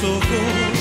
走过